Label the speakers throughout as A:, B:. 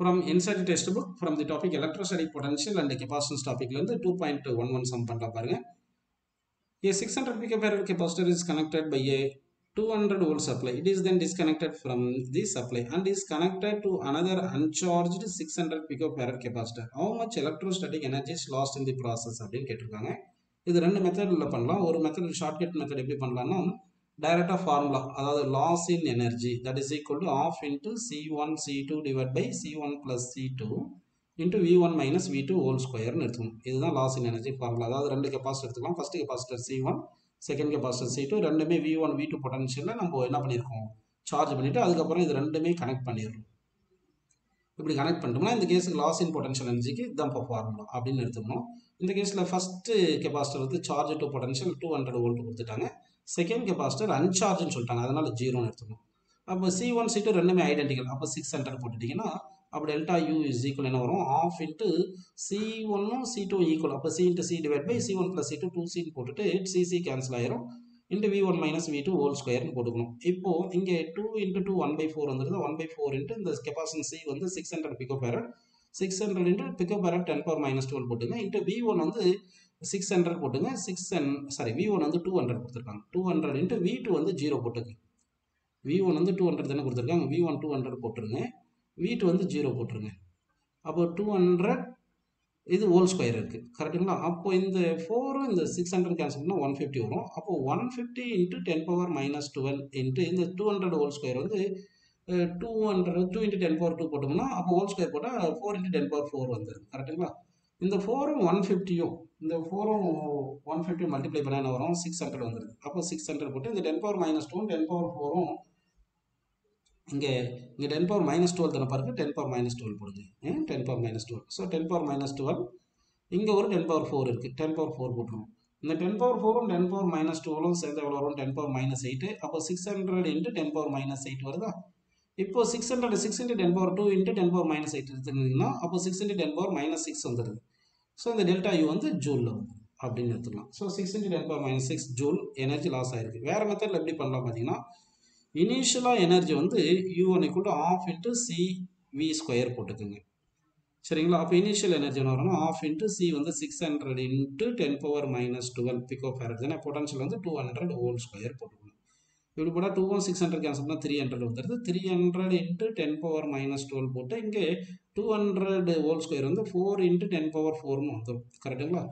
A: From NCERT textbook from the topic electrostatic potential and capacitance டாப்பிக்லேருந்து two point one one sum பண்ணுற பாருங்க a six hundred picofarad capacitor is connected by a 200 volt supply is then then disconnected from the supply and is connected to another uncharged 600 picofarad capacitor how much electrostatic energy is lost in the process அப்படின்னு கேட்டிருக்காங்க இது ரெண்டு மெத்தடில் பண்ணலாம் ஒரு method shortcut method எப்படி பண்ணலாம்னா டைரக்டாக ஃபார்முலா அதாவது loss in energy that is equal to half into C one C two divide by C one plus C two into V one minus V two whole ஸ்கொயர்னு எடுத்துக்கணும். இதுதான் loss in energy formula அதாவது ரெண்டு capacitor எடுத்துக்கலாம். First capacitor C one second capacitor C two ரெண்டுமே V one V two பொட்டன்ஷியலில் நம்ம என்ன பண்ணியிருக்கோம் சார்ஜ் பண்ணிவிட்டு அதுக்கப்புறம் இது ரெண்டுமே கனெக்ட் பண்ணிடுறோம். இப்படி கனெக்ட் பண்ணிட்டோம்னா இந்த கேஸுக்கு லாஸ் இன் பொட்டன்ஷியல் எனர்ஜிக்கு இதுதான் இப்போ ஃபார்முலா அப்படின்னு எடுத்துக்கணும். இந்த கேஸில் ஃபஸ்ட்டு கெப்பாசிட்டர் வந்து charge to potential two hundred volt கொடுத்துட்டாங்க. செகண்ட் கெப்பாசிட்டர் அன்சார்ஜ்னு சொல்லிட்டாங்க. அதனால் ஜீரோன்னு எடுத்துக்கணும். அப்போ சி ஒன் சி டூ ரெண்டுமே ஐடென்டிக்கல் அப்போ சிக்ஸ் ஹண்ட்ரட் போட்டுட்டிங்கன்னா அப்போ டெல்டா யூ இஸ் ஈக்குவல் என்ன வரும்? ஆஃப் இன்ட்டு சி ஒன்னும் சி டூ ஈக்குவல் அப்போ C into C divide by C one plus C two two சின்னு போட்டுட்டு சிசி கேன்சல் ஆயிரும். Into V one minus V two whole ஸ்கொயர்னு போட்டுக்கணும். இப்போது இங்கே two into two one by four வந்துருது. One by four into இந்த capacity C வந்து six hundred picofarad six hundred into picofarad ten power minus twelve போட்டுங்க. Into V one வந்து six hundred போட்டுங்க. சிக்ஸ் சாரி வி ஒன் வந்து two hundred கொடுத்துருக்காங்க. Two hundred into V two வந்து zero போட்டுங்க V one வந்து two hundred தானே கொடுத்துருக்காங்க. வி ஒன் டூ ஹண்ட்ரட் போட்டுருங்க. வி டூ வந்து ஜீரோ போட்டுருங்க. அப்போ டூ ஹண்ட்ரட் இது ஹோல் ஸ்கொயர் இருக்குது கரெக்டுங்களா அப்போ இந்த ஃபோரும் இந்த சிக்ஸ் ஹண்ட்ரட் கேன்சல் பண்ணால் ஒன் ஃபிஃப்டி வரும். அப்போ one fifty into ten power minus twelve into இந்த டூ ஹண்ட்ரட் ஹோல் ஸ்கொயர் வந்து two hundred two into ten power two போட்டோம்னா அப்போ ஹோல் ஸ்கொயர் போட்டால் four into ten power four வந்துடும் கரெக்டுங்களா இந்த ஃபோரும் ஒன் ஃபிஃப்டியும் இந்த ஃபோரும் ஒன் ஃபிஃப்டி மல்டிப்ளை பண்ண என்ன வரும் சிக்ஸ் ஹண்ட்ரட் வந்துடுது அப்போ சிக்ஸ் ஹண்ட்ரட் போட்டு இந்த ten power minus two ten power ஃபோரும் இங்கே இங்கே டென் பவர் மைனஸ் டுவெல் தானே பாருங்கள் டென் பவர் மைனஸ் டுவெல் போடுங்க ten power minus twelve so ten power minus twelve இங்கே ஒரு டென் பவர் ஃபோர் இருக்குது டென் பவர் ஃபோர் போட்டுருவோம் இந்த டென் பவர் ஃபோரும் டென் பவர் மைனஸ் டுவெலும் சேர்ந்து எவ்வளோ வரும் டென் பவர் மைனஸ் எயிட்டு அப்போ six hundred into ten power minus eight வருதா இப்போ six hundred six into ten power two into ten power minus eight எடுத்துருந்தீங்கன்னா அப்போ six into ten power minus six வந்துடுது so இந்த டெல்டா யூ வந்து ஜூலில் வந்து அப்படின்னு எடுத்துக்கலாம். So six into ten power minus six joule energy loss ஆகிருக்கு வேறு மெத்தடில் எப்படி பண்ணலாம் பார்த்தீங்கன்னா இனிஷியலாக எனர்ஜி வந்து U one equal to half into C V square போட்டுக்கோங்க. சரிங்களா? அப்போ இனிஷியல் எனர்ஜி என்ன வரணும் ஆஃப் இன்ட்டு சி வந்து six hundred into ten power minus twelve picofarad ஏன்னா பொட்டன்ஷியல் வந்து டூ ஹண்ட்ரட் ஹோல் ஸ்கொயர் போட்டுக்கணும் இப்படி போட்டால் two one six hundred cancel பண்ணால் த்ரீ ஹண்ட்ரட் வந்துடுது three hundred into ten power minus twelve போட்டு இங்கே டூ ஹண்ட்ரட் ஹோல் ஸ்கொயர் வந்து ஃபோர் இன்ட்டு டென் பவர் ஃபோர்னு வந்துடும் கரெக்டுங்களா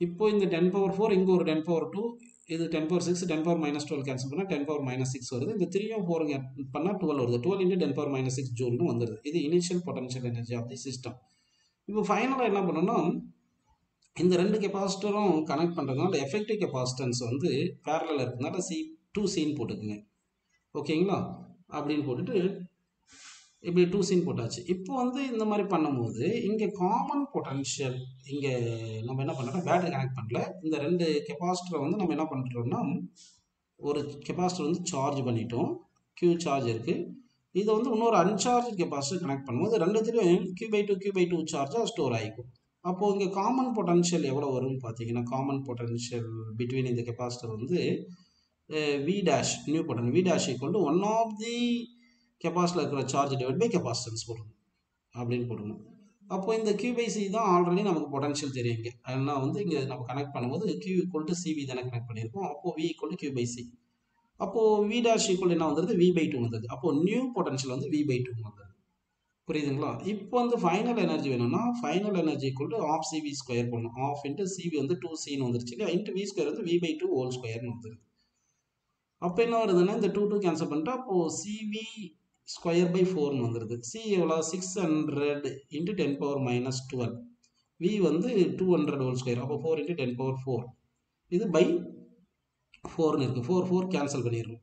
A: இப்போ இந்த டென் பவர் ஃபோர் இங்கே ஒரு டென் பவர் டூ இது ten power six ten power minus twelve cancel பண்ணால் டென் பவர் மைனஸ் சிக்ஸ் வருது. இந்த த்ரீயும் ஃபோர் பண்ணால் டுவெல் வருது. Twelve into ten power minus six ஜூல்னு வந்துடுது இது initial potential energy of the system இப்போ ஃபைனலாக என்ன பண்ணணும் இந்த ரெண்டு கெப்பாசிட்டரும் கனெக்ட் பண்ணுறதுனால எஃபெக்டிவ் கெப்பாசிட்டன்ஸ் வந்து பேரலில் இருக்கிறதுனால சி டூ சீன் போட்டுக்குங்க. ஓகேங்களா? அப்படின்னு போட்டுட்டு இப்படி டூ சீன் போட்டாச்சு. இப்போ வந்து இந்த மாதிரி பண்ணும்போது இங்கே காமன் பொட்டன்ஷியல் இங்கே நம்ம என்ன பண்ணுறோம் பேட்டரி கனெக்ட் பண்ணல. இந்த ரெண்டு கெப்பாசிட்டரை வந்து நம்ம என்ன பண்ணுறோம்னா ஒரு கெப்பாசிட்டர் வந்து சார்ஜ் பண்ணிட்டோம். கியூ சார்ஜ் இருக்குது இதை வந்து இன்னொரு அன்சார்ஜ் கெப்பாசிட்டர் கனெக்ட் பண்ணும்போது ரெண்டுத்துலையும் Q by two Q by two சார்ஜாக store ஆகிக்கும். அப்போது இங்கே காமன் பொட்டன்ஷியல் எவ்வளோ வரும்னு பார்த்தீங்கன்னா காமன் பொட்டன்ஷியல் பிட்வீன் இந்த கெப்பாசிட்டர் வந்து V dash new potential V dash equal to one of the கெப்பாசிட்டியில் இருக்கிற சார்ஜ் டிவைட் பை கெப்பாசிட்டன்ஸ் போடணும். அப்படின்னு போடணும். அப்போ இந்த கியூபைசி தான் ஆல்ரெடி நமக்கு பொட்டன்ஷியல் தெரியுங்க அதனால் வந்து இங்கே நம்ம கனெக்ட் பண்ணும்போது Q equal to C V தானே கனெக்ட் பண்ணியிருக்கோம். அப்போது V equal to Q by C அப்போது வி டேஷ் ஈக்குவல் என்ன வந்துருது? வி பை டூ வந்தது அப்போது நியூ பொட்டன்ஷியல் வந்து வி பை டூ வந்தது புரியுதுங்களா? இப்போ வந்து ஃபைனல் எனர்ஜி வேணும்னா final energy equal to half C V square பண்ணணும் ஆஃப் இன்ட்டு சிவி வந்து டூ சின்னு வந்துருச்சு இல்லையா? இன்ட்டு வி ஸ்கொயர் வந்து வி பை டூ ஹோல் ஸ்கொயர்னு வந்துருது. அப்போ என்ன வருதுன்னா இந்த டூ டூ கேன்சல் பண்ணிட்டு அப்போது சிவி ஸ்கொயர் பை ஃபோர்னு வந்துடுது சி எவ்வளோ six hundred into ten power minus twelve V வந்து டூ ஹண்ட்ரட் ஹோல் ஸ்கொயர் அப்போ four into ten power four இது பை ஃபோர்னு இருக்குது ஃபோர் ஃபோர் கேன்சல் பண்ணிடுவோம்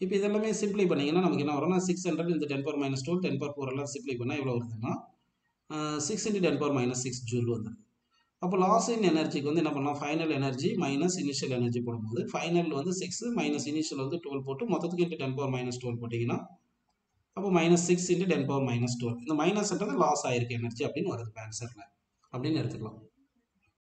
A: இப்போ இதெல்லாமே சிம்ப்ளை பண்ணிங்கன்னா நமக்கு என்ன வரும்னா சிக்ஸ் ஹண்ட்ரட் இந்த ten power minus twelve ten power four எல்லாம் சிம்ப்ளை பண்ணால் எவ்வளோ வருதுன்னா six into ten power minus six joule வந்துடுது அப்போ லாஸ் இன் எனர்ஜிக்கு வந்து என்ன பண்ணலாம்? Final energy minus initial energy போடும்போது ஃபைனல் வந்து சிக்ஸ் மைனஸ் இனிஷியல் வந்து டுவெல் போட்டு மொத்தத்துக்கு into ten power minus twelve போட்டிங்கன்னா அப்போ minus six into ten power minus twelve இந்த மைனஸ்ன்றது லாஸ் ஆயிருக்கு எனர்ஜி அப்படின்னு வருது ஆன்சரில் அப்படின்னு எடுத்துக்கலாம்.